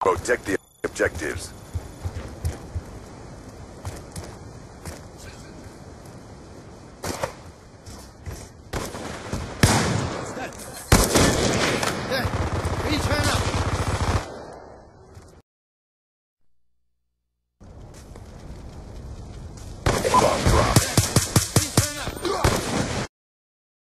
Protect the objectives. Return